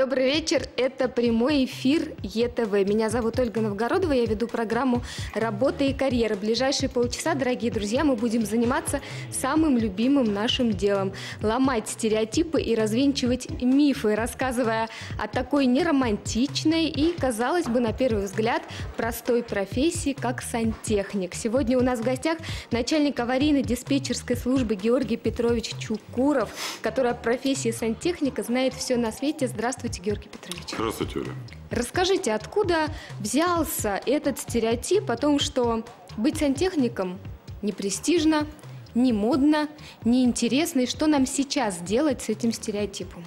Добрый вечер, это прямой эфир ЕТВ. Меня зовут Ольга Новгородова, я веду программу «Работа и карьера». Ближайшие полчаса, дорогие друзья, мы будем заниматься самым любимым нашим делом – ломать стереотипы и развенчивать мифы, рассказывая о такой неромантичной и, казалось бы, на первый взгляд, простой профессии, как сантехник. Сегодня у нас в гостях начальник аварийно-диспетчерской службы Георгий Петрович Чукуров, который о профессии сантехника знает все на свете. Здравствуйте. Здравствуйте, Георгий Петрович. Здравствуйте, Оля. Расскажите, откуда взялся этот стереотип о том, что быть сантехником не престижно, не модно, не интересно, и что нам сейчас делать с этим стереотипом?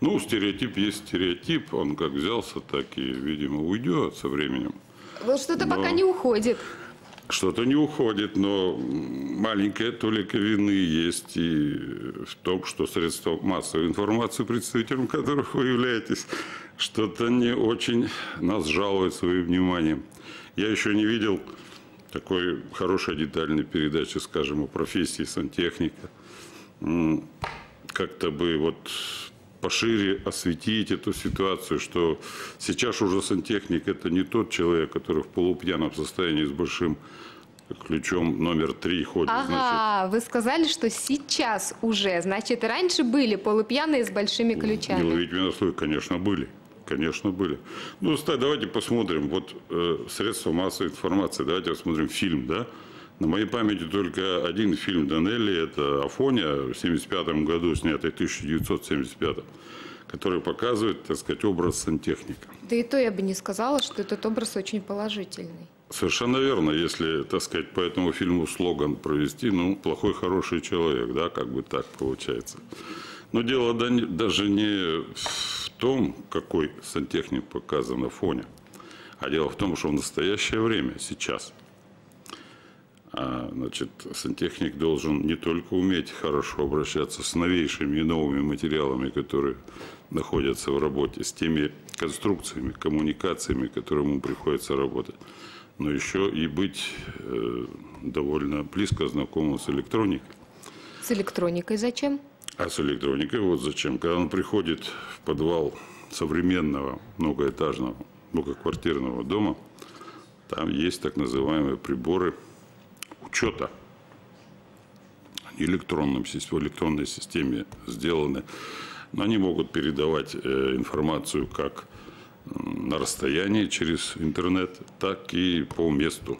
Ну, стереотип есть стереотип, он как взялся, так и, видимо, уйдет со временем. Вот что-то Но... пока не уходит. Что-то не уходит, но маленькая толика вины есть и в том, что средства массовой информации, представителем которых вы являетесь, что-то не очень нас жалует своим вниманием. Я еще не видел такой хорошей детальной передачи, скажем, о профессии сантехника. Как-то бы вот пошире осветить эту ситуацию, что сейчас уже сантехник – это не тот человек, который в полупьяном состоянии с большим ключом номер три ходит. Ага, значит. вы сказали, что сейчас уже. Значит, раньше были полупьяные с большими ключами. Не ловить меня слове, конечно, были. Конечно, были. Ну, давайте посмотрим. Вот э, средства массовой информации. Давайте посмотрим фильм, да? На моей памяти только один фильм Данелли, это «Афоня», в 1975 году снятый, 1975 который показывает, так сказать, образ сантехника. Да и то я бы не сказала, что этот образ очень положительный. Совершенно верно, если, так сказать, по этому фильму слоган провести, ну, плохой, хороший человек, да, как бы так получается. Но дело даже не в том, какой сантехник показан на фоне, а дело в том, что в настоящее время, сейчас, значит, сантехник должен не только уметь хорошо обращаться с новейшими и новыми материалами, которые находятся в работе, с теми конструкциями, коммуникациями, которыми ему приходится работать, но еще и быть э, довольно близко знакомым с электроникой. С электроникой зачем? А с электроникой вот зачем. Когда он приходит в подвал современного многоэтажного многоквартирного дома, там есть так называемые приборы учета. Они электронном, в электронной системе сделаны. Но они могут передавать э, информацию как на расстоянии через интернет, так и по месту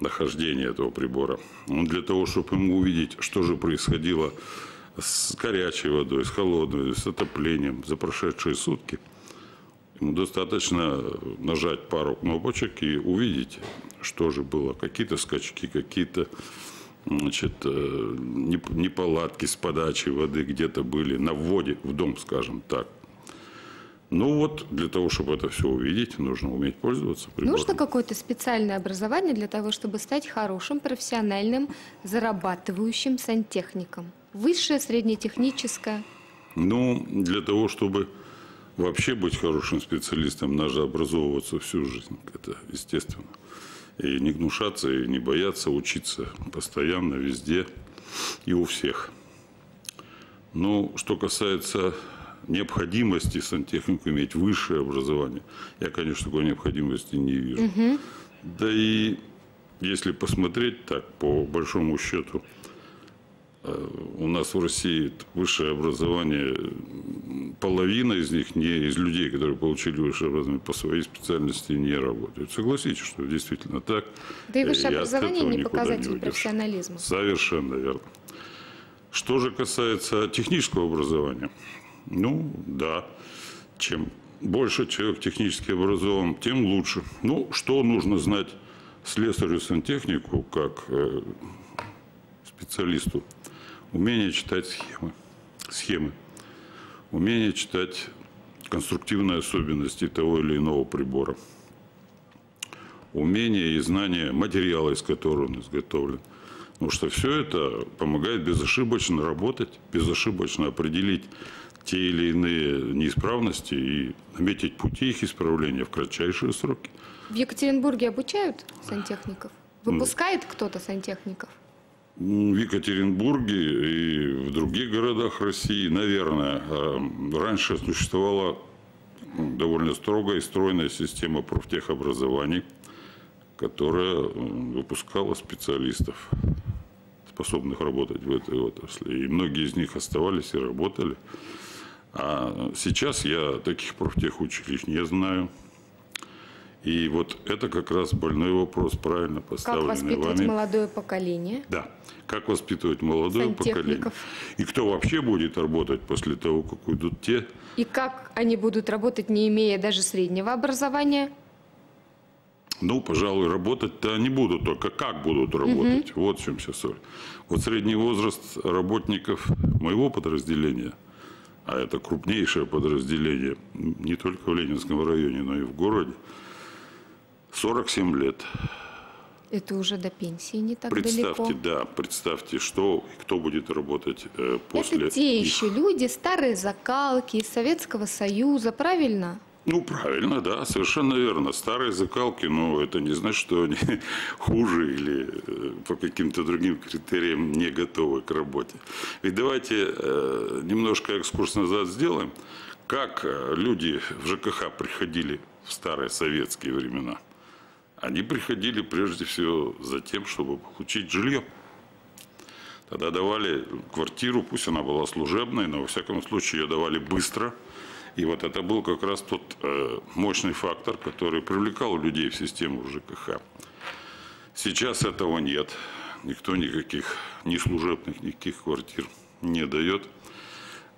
нахождения этого прибора. Ну, для того, чтобы ему увидеть, что же происходило с горячей водой, с холодной, с отоплением за прошедшие сутки, достаточно нажать пару кнопочек и увидеть, что же было. Какие-то скачки, какие-то значит, э, неполадки с подачей воды где-то были на вводе в дом, скажем так. Ну вот, для того, чтобы это все увидеть, нужно уметь пользоваться прибором. Нужно какое-то специальное образование для того, чтобы стать хорошим, профессиональным, зарабатывающим сантехником? Высшее, среднетехническое? Ну, для того, чтобы вообще быть хорошим специалистом, надо образовываться всю жизнь. Это естественно. И не гнушаться, и не бояться учиться постоянно, везде и у всех. Ну, что касается необходимости сантехнику иметь высшее образование. Я, конечно, такой необходимости не вижу. Угу. Да и если посмотреть так, по большому счету, у нас в России высшее образование, половина из них не из людей, которые получили высшее образование по своей специальности не работают. Согласитесь, что действительно так. Да и высшее образование не показатель не профессионализма. Совершенно верно. Что же касается технического образования, ну, да. Чем больше человек технически образован, тем лучше. Ну, что нужно знать слесарю-сантехнику, как э, специалисту? Умение читать схемы. схемы. Умение читать конструктивные особенности того или иного прибора. Умение и знание материала, из которого он изготовлен. Потому что все это помогает безошибочно работать, безошибочно определить те или иные неисправности и наметить пути их исправления в кратчайшие сроки. В Екатеринбурге обучают сантехников? Выпускает кто-то сантехников? В Екатеринбурге и в других городах России, наверное, э, раньше существовала довольно строгая и стройная система профтехобразований, которая выпускала специалистов, способных работать в этой отрасли. И многие из них оставались и работали. А сейчас я таких профтехучилищ не знаю. И вот это как раз больной вопрос, правильно поставленный Как воспитывать вами. молодое поколение? Да, как воспитывать молодое поколение. И кто вообще будет работать после того, как уйдут те. И как они будут работать, не имея даже среднего образования? Ну, пожалуй, работать-то они будут, только как будут работать. Угу. Вот в чем вся соль. Вот средний возраст работников моего подразделения, а это крупнейшее подразделение не только в Ленинском районе, но и в городе, 47 лет. Это уже до пенсии не так представьте, далеко. да, представьте, что кто будет работать э, после. Это те их. еще люди, старые закалки из Советского Союза, правильно? Ну, правильно, да, совершенно верно. Старые закалки, но это не значит, что они хуже или э, по каким-то другим критериям не готовы к работе. Ведь давайте э, немножко экскурс назад сделаем. Как э, люди в ЖКХ приходили в старые советские времена – они приходили прежде всего за тем, чтобы получить жилье. Тогда давали квартиру, пусть она была служебной, но во всяком случае ее давали быстро. И вот это был как раз тот э, мощный фактор, который привлекал людей в систему ЖКХ. Сейчас этого нет. Никто никаких ни служебных, никаких квартир не дает.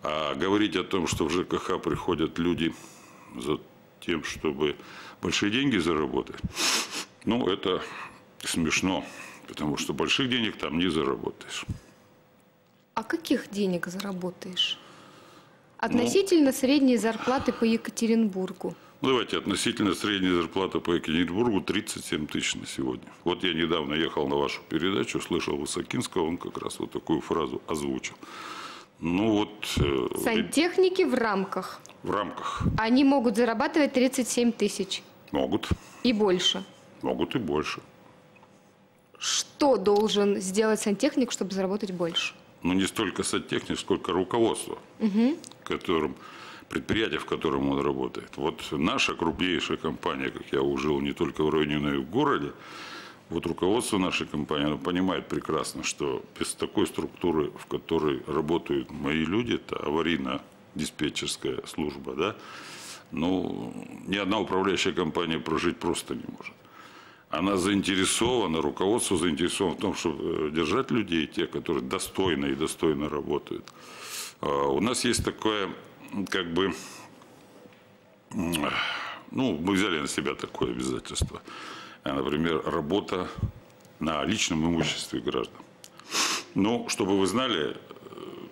А говорить о том, что в ЖКХ приходят люди за тем, чтобы большие деньги заработать, ну, это смешно, потому что больших денег там не заработаешь. А каких денег заработаешь? Относительно ну, средней зарплаты по Екатеринбургу. Ну, давайте, относительно средней зарплаты по Екатеринбургу 37 тысяч на сегодня. Вот я недавно ехал на вашу передачу, слышал Высокинского, он как раз вот такую фразу озвучил. Ну вот... Э, Сантехники в рамках. В рамках. Они могут зарабатывать 37 тысяч. Могут. И больше. Могут и больше. Что должен сделать сантехник, чтобы заработать больше? Ну, не столько сантехник, сколько руководство, угу. которым, предприятие, в котором он работает. Вот наша крупнейшая компания, как я ужил не только в районе, но и в городе, вот руководство нашей компании оно понимает прекрасно, что без такой структуры, в которой работают мои люди, это аварийно-диспетчерская служба, да, ну, ни одна управляющая компания прожить просто не может она заинтересована, руководство заинтересовано в том, чтобы э, держать людей, те, которые достойно и достойно работают. А, у нас есть такое, как бы, ну, мы взяли на себя такое обязательство. Например, работа на личном имуществе граждан. Ну, чтобы вы знали,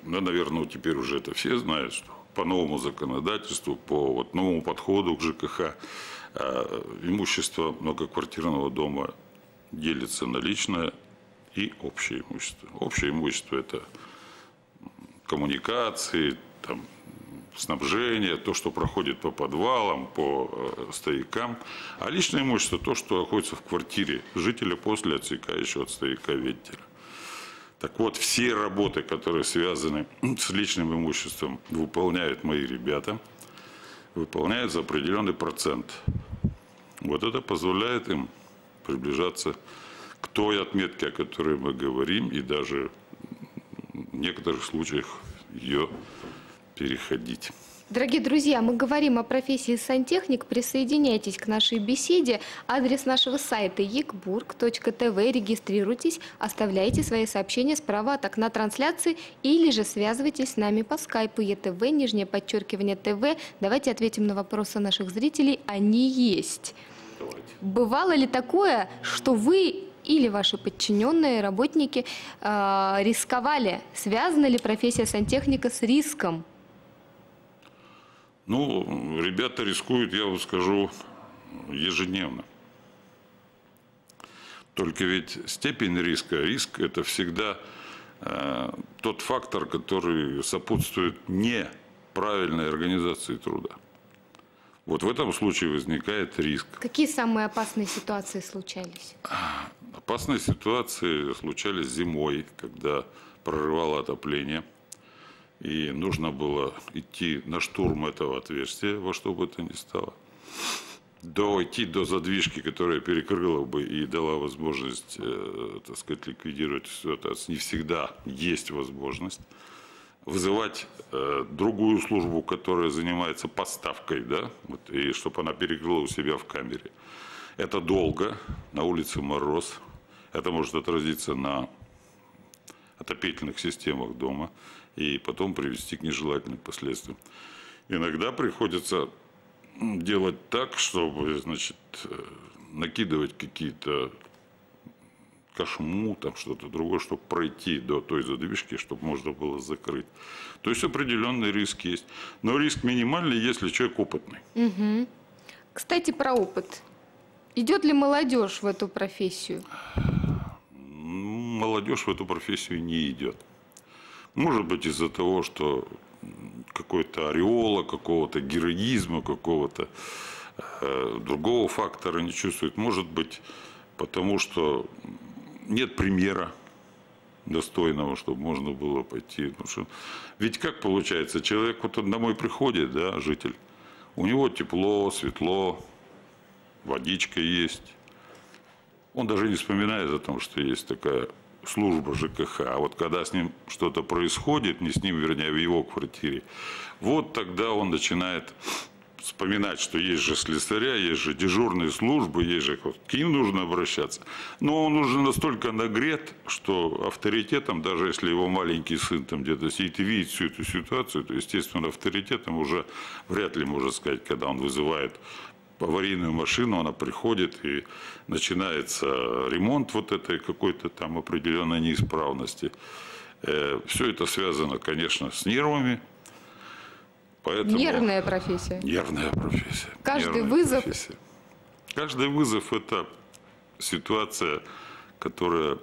ну, наверное, теперь уже это все знают, что по новому законодательству, по вот новому подходу к ЖКХ, имущество многоквартирного дома делится на личное и общее имущество. Общее имущество – это коммуникации, там, снабжение, то, что проходит по подвалам, по э, стоякам. А личное имущество – то, что находится в квартире жителя после отсекающего от стояка вентиля. Так вот, все работы, которые связаны с личным имуществом, выполняют мои ребята, выполняют за определенный процент. Вот это позволяет им приближаться к той отметке, о которой мы говорим, и даже в некоторых случаях ее переходить. Дорогие друзья, мы говорим о профессии сантехник. Присоединяйтесь к нашей беседе. Адрес нашего сайта ekburg.tv. Регистрируйтесь, оставляйте свои сообщения справа от окна трансляции или же связывайтесь с нами по скайпу ЕТВ, нижнее подчеркивание ТВ. Давайте ответим на вопросы наших зрителей. Они есть. Давайте. Бывало ли такое, что вы или ваши подчиненные, работники э, рисковали? Связана ли профессия сантехника с риском? Ну, ребята рискуют, я вам скажу, ежедневно. Только ведь степень риска, риск это всегда э, тот фактор, который сопутствует неправильной организации труда. Вот в этом случае возникает риск. Какие самые опасные ситуации случались? Опасные ситуации случались зимой, когда прорывало отопление. И нужно было идти на штурм этого отверстия, во что бы то ни стало. Дойти до задвижки, которая перекрыла бы и дала возможность, э, так сказать, ликвидировать ситуацию. Не всегда есть возможность вызывать э, другую службу, которая занимается поставкой, да, вот, и чтобы она перекрыла у себя в камере. Это долго, на улице мороз, это может отразиться на отопительных системах дома и потом привести к нежелательным последствиям. Иногда приходится делать так, чтобы, значит, э, накидывать какие-то кошму, там что-то другое, чтобы пройти до той задвижки, чтобы можно было закрыть. То есть определенный риск есть. Но риск минимальный, если человек опытный. Угу. Кстати, про опыт. Идет ли молодежь в эту профессию? Молодежь в эту профессию не идет. Может быть из-за того, что какой-то ореола, какого-то героизма, какого-то э, другого фактора не чувствует. Может быть потому, что нет примера достойного, чтобы можно было пойти. Потому что, ведь как получается, человек вот домой приходит, да, житель, у него тепло, светло, водичка есть. Он даже не вспоминает о том, что есть такая служба ЖКХ. А вот когда с ним что-то происходит, не с ним, вернее, в его квартире, вот тогда он начинает вспоминать, что есть же слесаря, есть же дежурные службы, есть же к ним нужно обращаться. Но он уже настолько нагрет, что авторитетом, даже если его маленький сын там где-то сидит и видит всю эту ситуацию, то, естественно, авторитетом уже вряд ли можно сказать, когда он вызывает аварийную машину, она приходит и начинается ремонт вот этой какой-то там определенной неисправности. Э, Все это связано, конечно, с нервами, Поэтому нервная профессия. Нервная профессия. Каждый нервная вызов. Профессия. Каждый вызов это ситуация, которая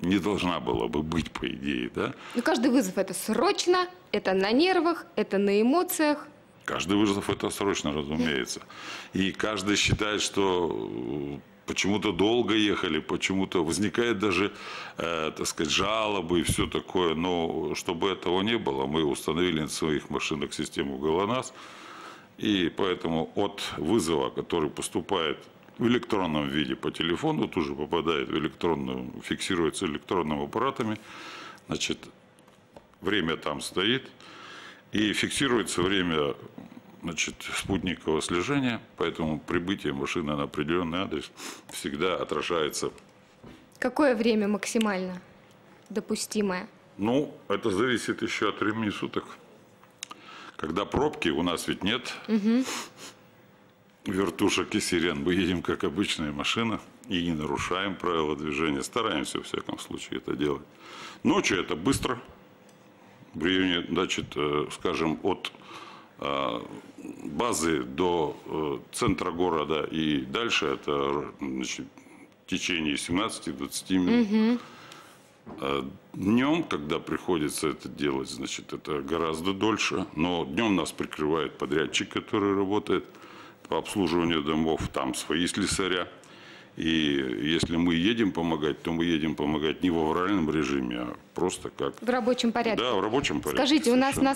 не должна была бы быть, по идее, да? Но каждый вызов это срочно, это на нервах, это на эмоциях. Каждый вызов это срочно, разумеется. И каждый считает, что почему-то долго ехали, почему-то возникает даже, э, так сказать, жалобы и все такое. Но чтобы этого не было, мы установили на своих машинах систему ГЛОНАСС. И поэтому от вызова, который поступает в электронном виде по телефону, тоже попадает в электронную, фиксируется электронными аппаратами, значит, время там стоит, и фиксируется время значит, спутникового слежения, поэтому прибытие машины на определенный адрес всегда отражается. Какое время максимально допустимое? Ну, это зависит еще от времени суток. Когда пробки, у нас ведь нет угу. вертушек и сирен. Мы едем как обычная машина и не нарушаем правила движения. Стараемся, во всяком случае, это делать. Ночью это быстро. В районе, значит, э, скажем, от э, базы до э, центра города и дальше это значит, в течение 17-20 минут. Угу. Днем, когда приходится это делать, значит, это гораздо дольше. Но днем нас прикрывает подрядчик, который работает по обслуживанию домов. Там свои слесаря. И если мы едем помогать, то мы едем помогать не в авральном режиме, а просто как... В рабочем порядке. Да, в рабочем порядке. Скажите, у нас на